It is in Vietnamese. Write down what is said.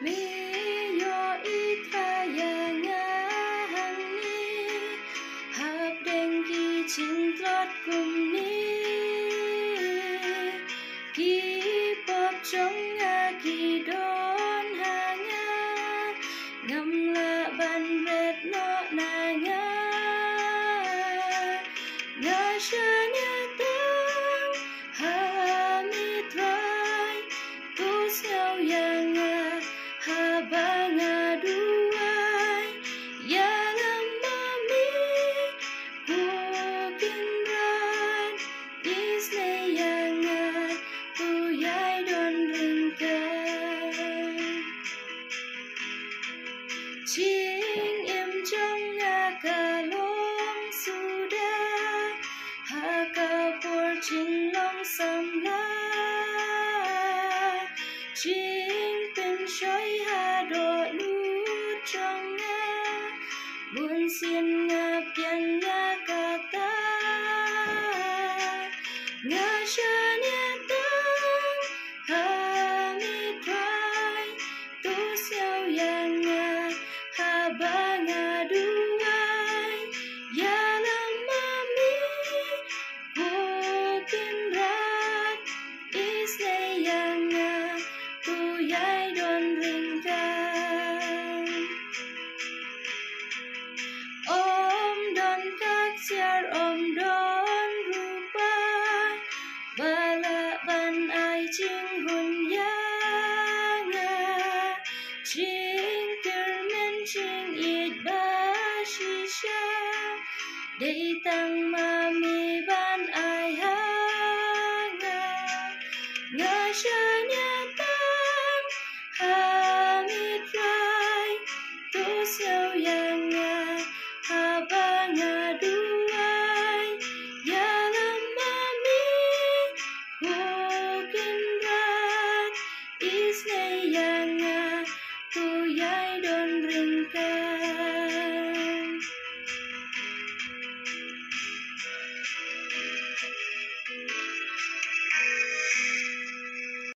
미여 이타양아 항니 합댕기 진트롯 꿈니 기법 정아 기돈 항아 ngâm ban vết nó nàng ngã ngã Chính em trong akalong suda Hakapur chính long samla Chính tình soi hà đỏ lũ trong nga Buồn xiên nga pian nga kata Nga chân yên tâm Hà mi thoại Tú siêu yang nga kebangaduan Jalan mami Putin rat Isneyanga Kuyai don ringkan Om don kaksiar om don rupan Balaban ai ching hun yanga Ching 是。मामेव